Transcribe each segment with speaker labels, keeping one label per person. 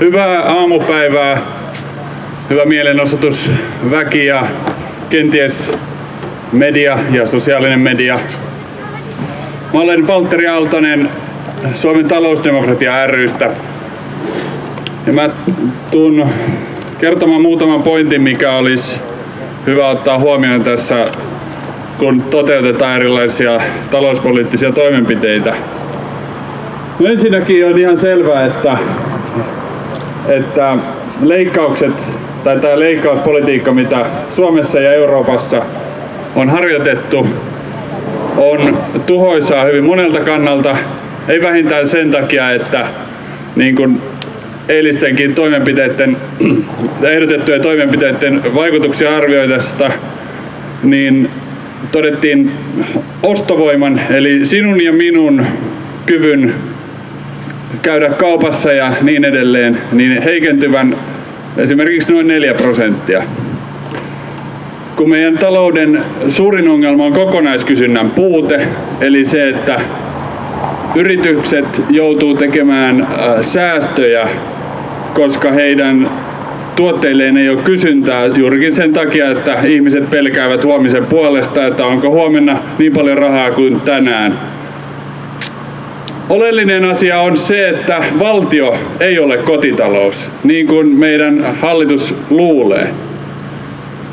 Speaker 1: Hyvää aamupäivää, hyvä mielenosoitus, väki ja kenties media ja sosiaalinen media. Mä olen Valtteri Aaltonen Suomen talousdemokratia rystä. Ja mä tuun kertomaan muutaman pointin, mikä olisi hyvä ottaa huomioon tässä, kun toteutetaan erilaisia talouspoliittisia toimenpiteitä. No ensinnäkin on ihan selvää, että, että leikkaukset tai tämä leikkauspolitiikka, mitä Suomessa ja Euroopassa on harjoitettu, on tuhoisaa hyvin monelta kannalta. Ei vähintään sen takia, että niin kuin eilistenkin toimenpiteiden, ehdotettujen toimenpiteiden vaikutuksia arvioidesta, niin todettiin ostovoiman, eli sinun ja minun kyvyn käydä kaupassa ja niin edelleen, niin heikentyvän esimerkiksi noin 4 prosenttia. Kun meidän talouden suurin ongelma on kokonaiskysynnän puute, eli se, että yritykset joutuu tekemään äh, säästöjä, koska heidän tuotteilleen ei ole kysyntää juurikin sen takia, että ihmiset pelkäävät huomisen puolesta, että onko huomenna niin paljon rahaa kuin tänään. Oleellinen asia on se, että valtio ei ole kotitalous, niin kuin meidän hallitus luulee.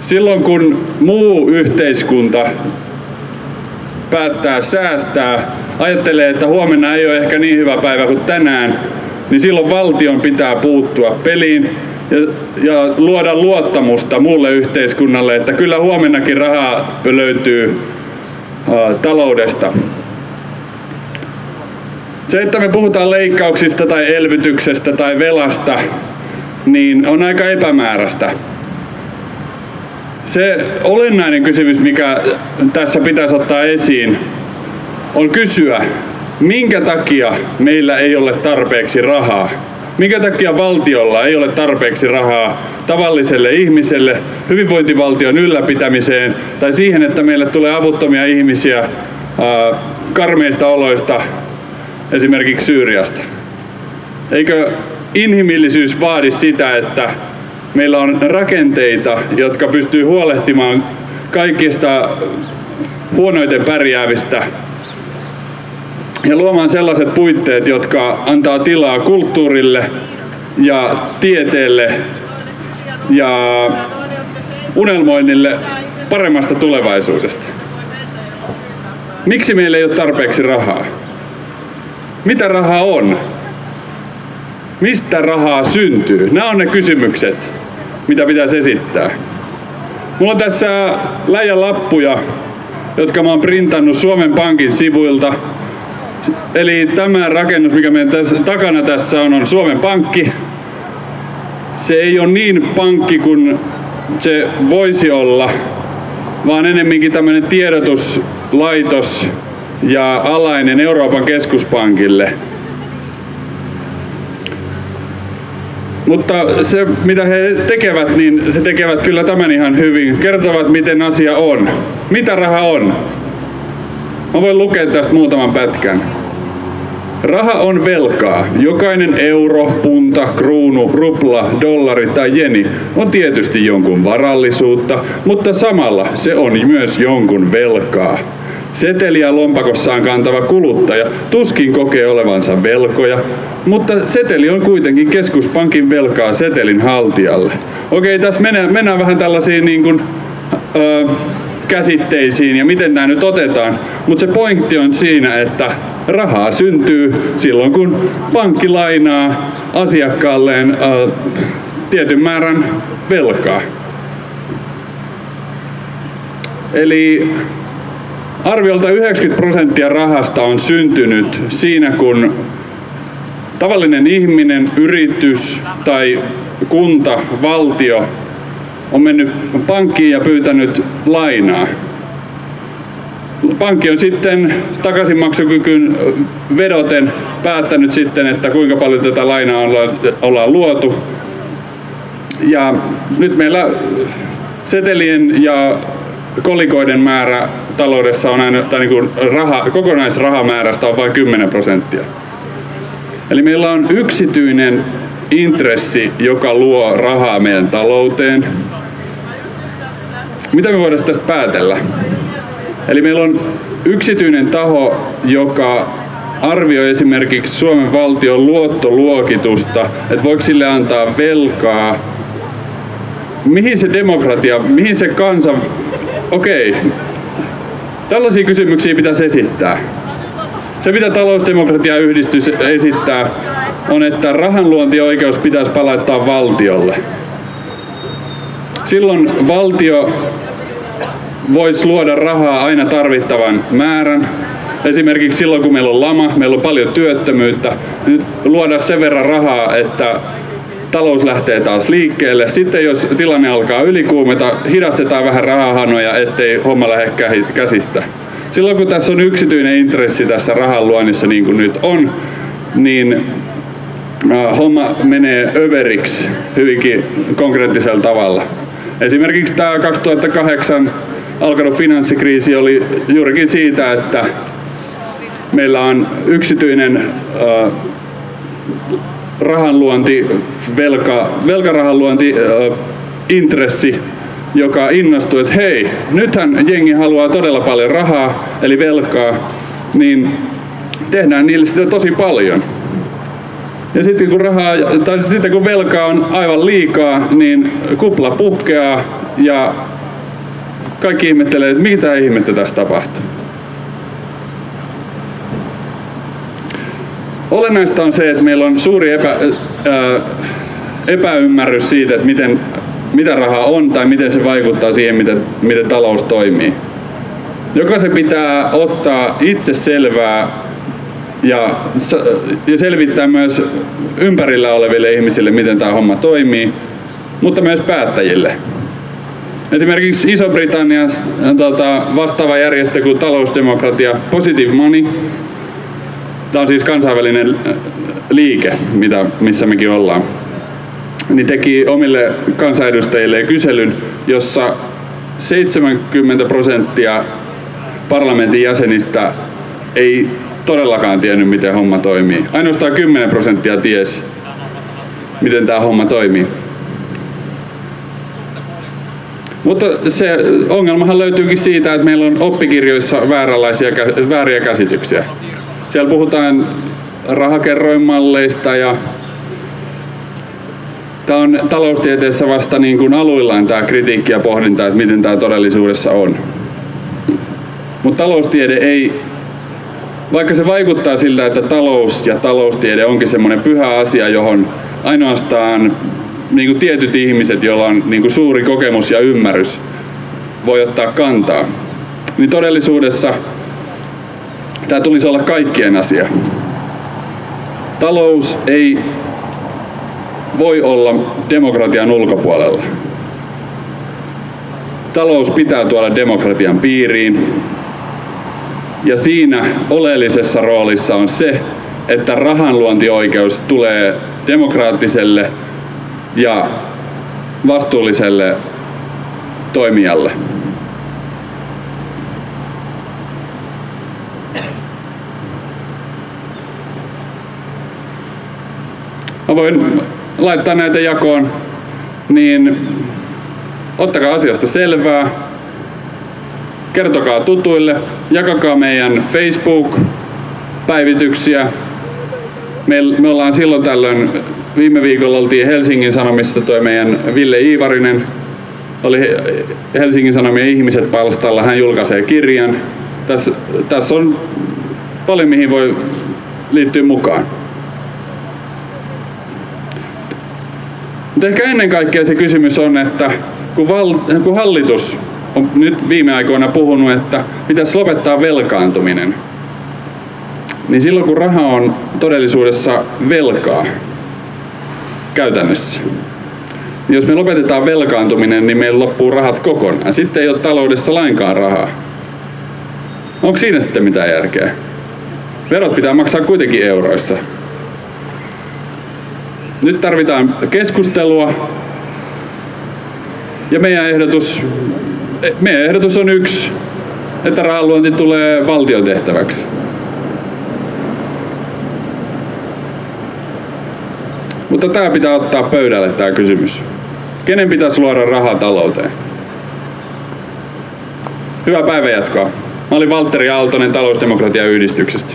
Speaker 1: Silloin kun muu yhteiskunta päättää säästää, ajattelee, että huomenna ei ole ehkä niin hyvä päivä kuin tänään, niin silloin valtion pitää puuttua peliin ja, ja luoda luottamusta muulle yhteiskunnalle, että kyllä huomennakin rahaa löytyy ä, taloudesta. Se, että me puhutaan leikkauksista tai elvytyksestä tai velasta, niin on aika epämääräistä. Se olennainen kysymys, mikä tässä pitäisi ottaa esiin, on kysyä, minkä takia meillä ei ole tarpeeksi rahaa? Minkä takia valtiolla ei ole tarpeeksi rahaa tavalliselle ihmiselle, hyvinvointivaltion ylläpitämiseen tai siihen, että meille tulee avuttomia ihmisiä karmeista oloista, esimerkiksi Syyriasta? Eikö inhimillisyys vaadi sitä, että meillä on rakenteita, jotka pystyy huolehtimaan kaikista huonoiten pärjäävistä ja luomaan sellaiset puitteet, jotka antaa tilaa kulttuurille ja tieteelle ja unelmoinnille paremmasta tulevaisuudesta. Miksi meillä ei ole tarpeeksi rahaa? Mitä rahaa on? Mistä rahaa syntyy? Nämä on ne kysymykset, mitä pitäisi esittää. Mulla on tässä läjän lappuja, jotka mä oon printannut Suomen Pankin sivuilta. Eli tämä rakennus, mikä meidän tässä, takana tässä on, on Suomen Pankki. Se ei ole niin pankki kuin se voisi olla, vaan enemminkin tämmöinen tiedotuslaitos ja alainen Euroopan keskuspankille – Mutta se, mitä he tekevät, niin se tekevät kyllä tämän ihan hyvin. Kertovat, miten asia on. Mitä raha on? Mä voin lukea tästä muutaman pätkän. Raha on velkaa. Jokainen euro, punta, kruunu, rupla, dollari tai jeni on tietysti jonkun varallisuutta, mutta samalla se on myös jonkun velkaa. Seteliä lompakossaan kantava kuluttaja tuskin kokee olevansa velkoja, mutta seteli on kuitenkin keskuspankin velkaa setelin haltijalle. Okei, tässä mennään, mennään vähän tällaisiin niin kuin, ö, käsitteisiin ja miten nämä nyt otetaan, mutta se pointti on siinä, että rahaa syntyy silloin, kun pankki lainaa asiakkaalleen ö, tietyn määrän velkaa. Eli Arviolta 90 prosenttia rahasta on syntynyt siinä, kun tavallinen ihminen, yritys tai kunta, valtio on mennyt pankkiin ja pyytänyt lainaa. Pankki on sitten takaisinmaksukykyyn vedoten päättänyt sitten, että kuinka paljon tätä lainaa ollaan luotu. Ja nyt meillä setelien ja kolikoiden määrä taloudessa on aina, tai niin kuin raha, kokonaisrahamäärästä on vain 10 prosenttia. Eli meillä on yksityinen intressi, joka luo rahaa meidän talouteen. Mitä me voidaan tästä päätellä? Eli meillä on yksityinen taho, joka arvioi esimerkiksi Suomen valtion luottoluokitusta, että voiko sille antaa velkaa. Mihin se demokratia, mihin se kansa... Okei, okay. Tällaisia kysymyksiä pitäisi esittää. Se mitä talousdemokratia yhdistys esittää on, että rahanluontioikeus pitäisi palauttaa valtiolle. Silloin valtio voisi luoda rahaa aina tarvittavan määrän. Esimerkiksi silloin, kun meillä on lama, meillä on paljon työttömyyttä, nyt luoda sen verran rahaa, että talous lähtee taas liikkeelle. Sitten jos tilanne alkaa ylikuumeta, hidastetaan vähän rahahanoja, ettei homma lähde käsistä. Silloin kun tässä on yksityinen intressi tässä rahan luonnissa niin kuin nyt on, niin homma menee överiksi hyvinkin konkreettisella tavalla. Esimerkiksi tämä 2008 alkanut finanssikriisi oli juurikin siitä, että meillä on yksityinen äh, rahanluonti, velka, velkarahanluonti äh, intressi, joka innostui, että hei, nythän jengi haluaa todella paljon rahaa, eli velkaa, niin tehdään niille sitä tosi paljon. Ja sitten kun, rahaa, tai sitten kun velkaa on aivan liikaa, niin kupla puhkeaa ja kaikki ihmettelee, että mitä ihmettä tässä tapahtuu. Olennaista on se, että meillä on suuri epä, ää, epäymmärrys siitä, että miten, mitä raha on tai miten se vaikuttaa siihen, miten, miten talous toimii. Jokaisen pitää ottaa itse selvää ja, ja selvittää myös ympärillä oleville ihmisille, miten tämä homma toimii, mutta myös päättäjille. Esimerkiksi Iso-Britannian tota, vastaava järjestö kuin talousdemokratia Positive Money, tämä on siis kansainvälinen äh, liike, mitä, missä mekin ollaan, niin teki omille kansanedustajille kyselyn, jossa 70 prosenttia parlamentin jäsenistä ei todellakaan tiennyt, miten homma toimii. Ainoastaan 10 prosenttia ties, miten tämä homma toimii. Mutta se ongelmahan löytyykin siitä, että meillä on oppikirjoissa vääriä käsityksiä. Siellä puhutaan rahakerroinmalleista ja tämä on taloustieteessä vasta niin kuin aluillaan tämä kritiikki ja pohdinta, että miten tämä todellisuudessa on. Mutta taloustiede ei, vaikka se vaikuttaa siltä, että talous ja taloustiede onkin semmoinen pyhä asia, johon ainoastaan niin kuin tietyt ihmiset, joilla on niin kuin suuri kokemus ja ymmärrys, voi ottaa kantaa. Niin todellisuudessa tämä tulisi olla kaikkien asia. Talous ei voi olla demokratian ulkopuolella. Talous pitää tuoda demokratian piiriin. Ja siinä oleellisessa roolissa on se, että rahanluontioikeus tulee demokraattiselle ja vastuulliselle toimijalle. Mä voin laittaa näitä jakoon, niin ottakaa asiasta selvää, kertokaa tutuille, jakakaa meidän Facebook-päivityksiä. Me, ollaan silloin tällöin viime viikolla oltiin Helsingin Sanomissa, toi meidän Ville Iivarinen oli Helsingin Sanomien ihmiset palstalla, hän julkaisee kirjan. Tässä, tässä on paljon mihin voi liittyä mukaan. Mutta ehkä ennen kaikkea se kysymys on, että kun, val, kun hallitus on nyt viime aikoina puhunut, että pitäisi lopettaa velkaantuminen, niin silloin kun raha on todellisuudessa velkaa, käytännössä. Jos me lopetetaan velkaantuminen, niin meillä loppuu rahat kokonaan. Sitten ei ole taloudessa lainkaan rahaa. Onko siinä sitten mitään järkeä? Verot pitää maksaa kuitenkin euroissa. Nyt tarvitaan keskustelua. Ja meidän ehdotus, meidän ehdotus on yksi, että rahaluonti tulee valtion tehtäväksi. Mutta tämä pitää ottaa pöydälle tämä kysymys. Kenen pitäisi luoda rahaa talouteen? Hyvää päivänjatkoa. Mä olin Valtteri Aaltonen talousdemokratian yhdistyksestä.